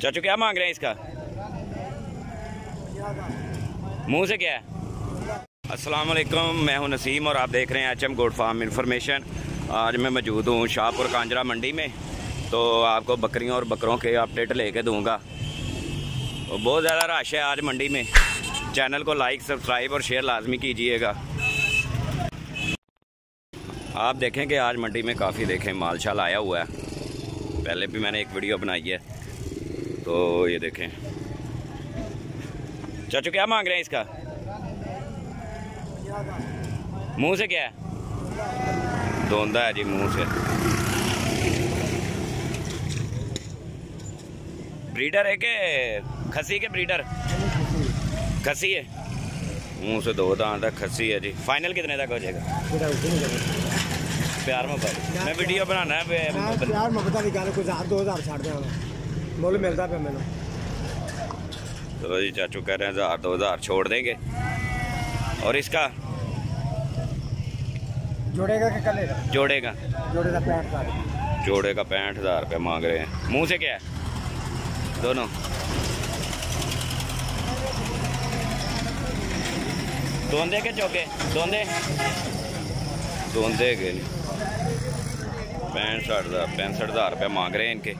चाचू, क्या मांग रहे हैं इसका? मुँह से क्या है? वालेकुम मैं हूँ नसीम और आप देख रहे हैं H M goat farm information. आज मैं मौजूद हूँ शाहपुर कांजरा मंडी में तो आपको बकरियों और बकरों के अपडेट लेके दूँगा। तो बहुत ज़्यादा रश है आज मंडी में। चैनल को लाइक, सब्सक्राइब और शेयर लाजमी कीजिएगा। आप देखें कि आज मंडी में काफ़ी देखें माल शाल आया हुआ है। पहले भी मैंने एक वीडियो बनाई है। तो ये देखें। चाचू, क्या मांग रहे हैं इसका? मुँह से क्या है? धोंदा है जी, मुँह से। ब्रीडर है के? खसी के ब्रीडर? खसी है? मुँह से दो दांत है खसी है जी। फाइनल कितने तक हो जाएगा? प्यार मोहब्बत। मैं वीडियो बनाना है प्यार मोहब्बत निकाले, कुछ दो हज़ार छाड़ देना। मुल मिलता पे मैंने। चलो जी चाचू कह रहे हैं हज़ार दो हज़ार छोड़ देंगे। और इसका? जोड़ेगा कि कलेगा? जोड़ेगा। जोड़े का पैंठ का। जोड़े का पैंठ हज़ार रुपये मांग रहे हैं। मुँह से क्या है? दोनों। दोंदे के चौके? दोंदे दोंदे के पैंठ हज़ार पैंसठ हज़ार रुपये मांग रहे हैं इनके।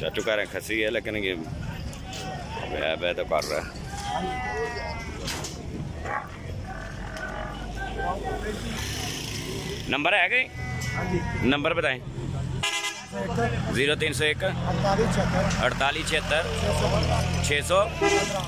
चाचू कह रहे हैं खसी है लेकिन ये वह वह तो कर रहा है नंबर है कहीं हाँ जी नंबर बताएं ज़ीरो तीन सौ एक अड़तालीस छहत्तर अड़तालीस छिहत्तर छः सौ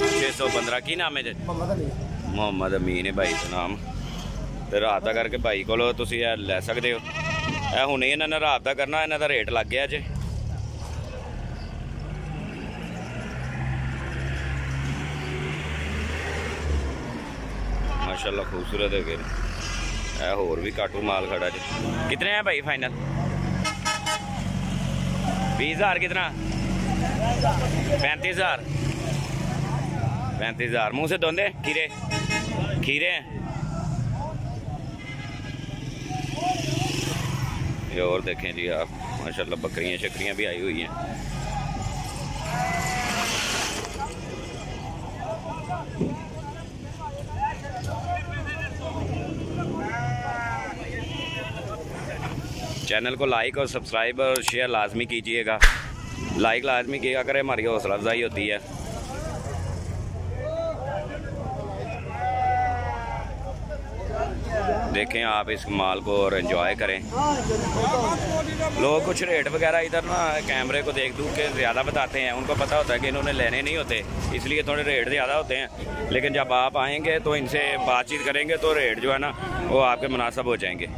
छः सौ पंद्रह की नाम है जी मोहम्मद अली ਮੁਹੰਮਦ ਅਮੀਨ ਹੈ ਭਾਈ ਦਾ ਨਾਮ ਤੇ ਰਾਤ ਦਾ ਕਰਕੇ ਭਾਈ ਕੋਲੋਂ ਤੁਸੀਂ ਇਹ ਲੈ ਸਕਦੇ ਹੋ ਇਹ ਹੁਣੇ ਇਹਨਾਂ ਨੇ ਰਾਤ ਦਾ ਕਰਨਾ ਇਹਨਾਂ ਦਾ ਰੇਟ ਲੱਗ ਗਿਆ ਜੇ माशाला खूबसूरत है फिर। गए होर भी काटू माल खड़ा जी। कितने हैं भाई फाइनल बीस हज़ार कितना? पैंतीस हज़ार। पैंतीस हज़ार। मुँह से दोंदे खीरे। खीरे। ये और देखें जी आप। माशाल्लाह बकरियाँ शकरियाँ भी आई हुई हैं। चैनल को लाइक और सब्सक्राइब और शेयर लाजमी कीजिएगा। लाइक लाजमी किया करें हमारी हौसला अफजाई होती है। देखें आप इस माल को और एंजॉय करें। लोग कुछ रेट वगैरह इधर ना कैमरे को देख दूख के ज़्यादा बताते हैं। उनको पता होता है कि इन्होंने लेने नहीं होते, इसलिए थोड़े रेट ज़्यादा होते हैं। लेकिन जब आप आएँगे तो इनसे बातचीत करेंगे तो रेट जो है ना, वो आपके मुनासब हो जाएँगे।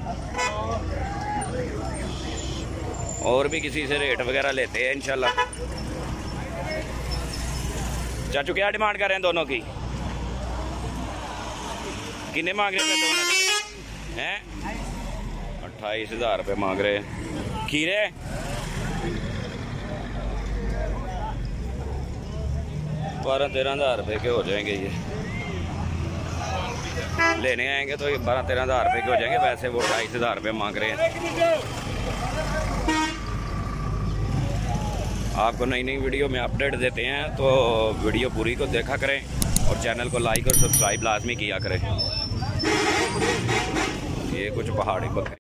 और भी किसी से रेट वगैरह लेते हैं, इंशाल्लाह। चाचू क्या डिमांड कर रहे हैं दोनों की। किन्ने मांग रहे हैं हैं? अट्ठाईस हज़ार रुपये मांग रहे हैं। खीरे? बारह तेरह हज़ार रुपये के हो जाएँगे ये। लेने आएँगे तो ये बारह तेरह हज़ार रुपये के हो जाएँगे, वैसे वो अट्ठाईस हज़ार रुपये मांग रहे हैं। आपको नई नई वीडियो में अपडेट देते हैं तो वीडियो पूरी को देखा करें और चैनल को लाइक और सब्सक्राइब लाजमी किया करें। ये कुछ पहाड़ी बकरी।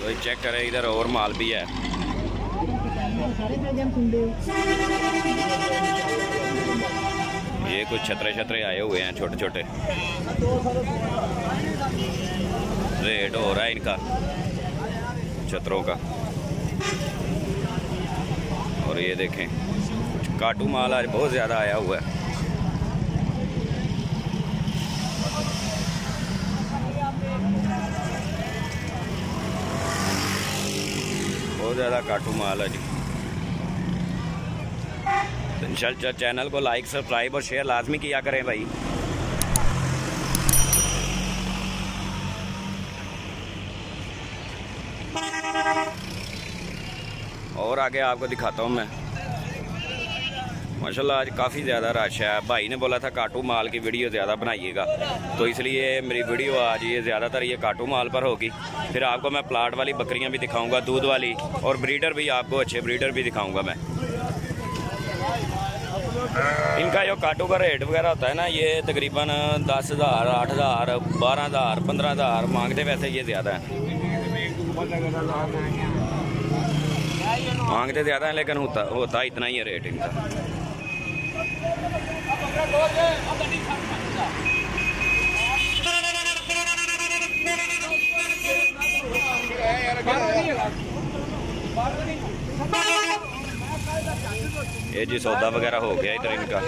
तो चेक करें, इधर और माल भी है। ये कुछ छतरे छतरे आए हुए हैं, छोटे छोटे। रेट हो रहा है इनका, छतरों का। और ये देखें, कुछ काटू माल आज बहुत ज़्यादा आया हुआ है। बहुत ज़्यादा काटू माल है जी। तो चैनल को लाइक सब्सक्राइब और शेयर लाजमी किया करें भाई। और आगे आपको दिखाता हूँ मैं। माशाल्लाह, आज काफ़ी ज़्यादा रश है। भाई ने बोला था, काटू माल की वीडियो ज़्यादा बनाइएगा। तो इसलिए मेरी वीडियो आज ये ज़्यादातर ये काटू माल पर होगी। फिर आपको मैं प्लाट वाली बकरियाँ भी दिखाऊँगा, दूध वाली, और ब्रीडर भी, आपको अच्छे ब्रीडर भी दिखाऊँगा मैं। इनका जो काटू का रेट वगैरह होता है ना, ये तकरीबन दस हज़ार, आठ हज़ार, बारह हज़ार, पंद्रह हज़ार मांगते वैसे ये ज़्यादा है। मांगते ज़्यादा है, लेकिन होता होता इतना ही है रेट इनका ये जी सौदा वगैरह हो गया इधर इनका।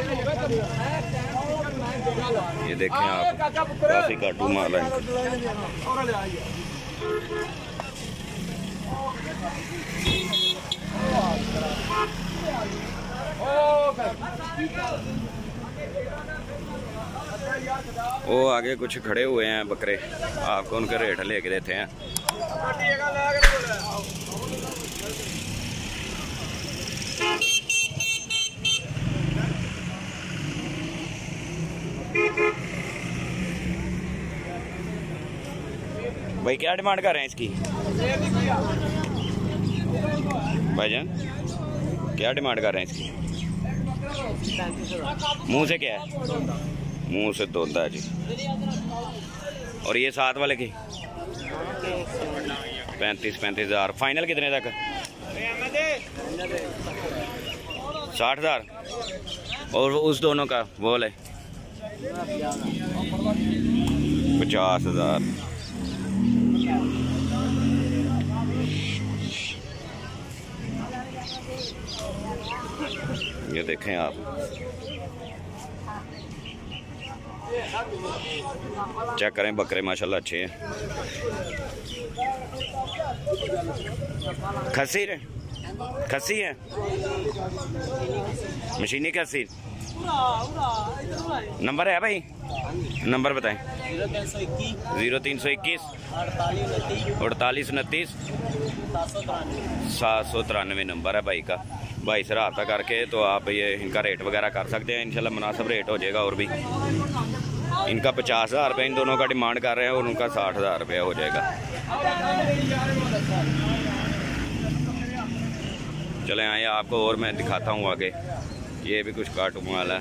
ये देखें आप, काफ़ी काटू माल है इनका। वो आगे कुछ खड़े हुए हैं बकरे। आपको उनके रेट लेके देते हैं। भाई, क्या डिमांड कर रहे हैं इसकी? भाईजान, क्या डिमांड कर रहे हैं इसकी? मुँह से क्या है? मुँह से धोता है जी। और ये सात वाले की? पैंतीस पैंतीस हज़ार। फाइनल कितने तक? साठ हज़ार। और उस दोनों का बोल है पचास हज़ार। ये देखें आप चेक करें, बकरे, माशाल्लाह, अच्छे हैं। खसी रे खसी है? मशीनी खसी नंबर है भाई? नंबर बताएँ। ज़ीरो तीन सौ इक्कीस। अड़तालीस, उनतीस। सात सौ तिरानवे नंबर है भाई का। भाई से रहा करके तो आप ये इनका रेट वगैरह कर सकते हैं। इंशाल्लाह मुनासिब रेट हो जाएगा और भी। इनका पचास हज़ार रुपये इन दोनों का डिमांड कर रहे हैं और उनका साठ हज़ार रुपया हो जाएगा। चले आए आपको और मैं दिखाता हूँ आगे। ये भी कुछ काटू माल है।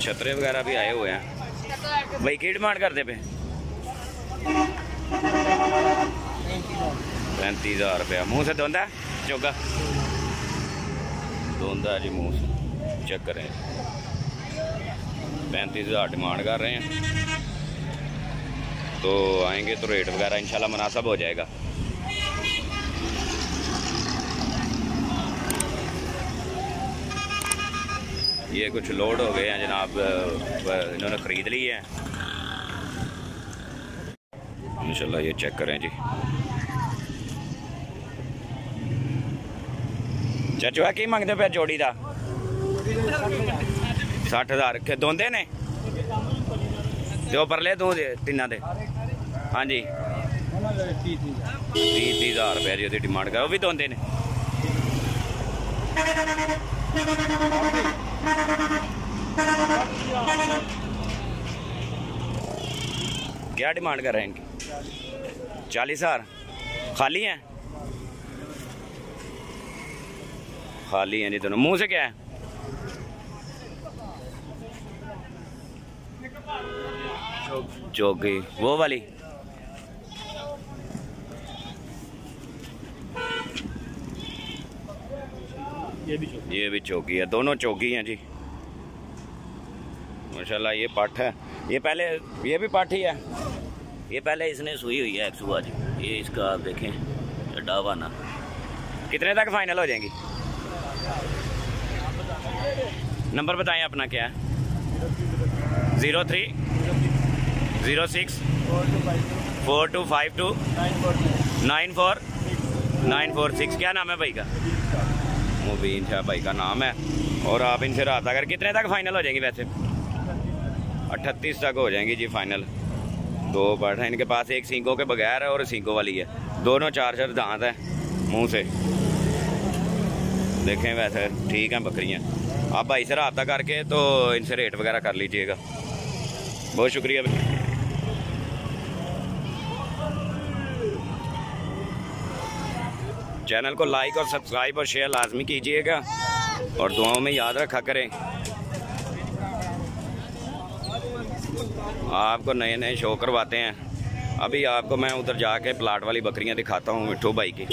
छतरे वगैरह भी आए हुए हैं। भाई, की डिमांड करते पे? पैंतीस हज़ार रुपया। मुँह से धोंदा? चोगा धोंदा जी मुँह से चेक करें। पैंतीस हज़ार डिमांड कर रहे हैं। तो आएँगे तो रेट वगैरह इंशाल्लाह मुनासब हो जाएगा। ये कुछ लोड हो गए हैं जनाब इन्होंने ख़रीद ली है। इंशाल्लाह ये चेक करें जी। चाचू की मंगते पे जोड़ी का सठ हज़ार दोंदे ने जो परले तू तिना दे हाँ जी तीह तीह हज़ार रुपया जी डिमांड कर वो भी दोंदे ने क्या डिमांड कर रहे हैं इनकी चालीस हज़ार खाली हैं खाली हैं जी दोनों। मुँह से क्या है? चौकी। वो वाली। ये भी चौकी। ये भी चौकी है। दोनों चौकी हैं जी। माशाल्लाह ये पाठ है। ये पहले ये भी पाठ ही है। ये पहले इसने सुई हुई है एक सुबह जी। ये इसका आप देखें डावा ना। कितने तक फाइनल हो जाएँगी? नंबर बताएँ अपना क्या है? Zero three, zero six, four two five two, nine four nine four six. क्या नाम है भाई का? मुबीन शाह भाई का नाम है। और आप इनसे रात अगर कितने तक फाइनल हो जाएँगी वैसे? अट्ठतीस तक हो जाएँगी जी फाइनल दो पार्ट हैं, इनके पास एक सींगों के बगैर है और सींगों वाली है। दोनों चार चार दांत हैं, मुँह से। देखें वैसे, ठीक हैं बकरियाँ। आप भाई से रबता करके तो इनसे रेट वगैरह कर लीजिएगा। बहुत शुक्रिया भाई। चैनल को लाइक और सब्सक्राइब और शेयर लाजमी कीजिएगा और दुआओं में याद रखा करें। आपको नए नए शो करवाते हैं। अभी आपको मैं उधर जाके प्लाट वाली बकरियाँ दिखाता हूँ मिठू भाई की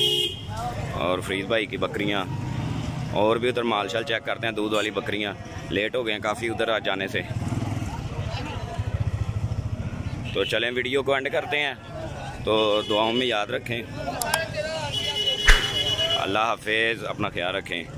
और फ्रीज भाई की बकरियाँ। और भी उधर माल शाल चेक करते हैं, दूध वाली बकरियाँ। लेट हो गए हैं काफ़ी उधर आ जाने से। तो चलें, वीडियो को एंड करते हैं। तो दुआओं में याद रखें। अल्लाह हाफिज़, अपना ख्याल रखें।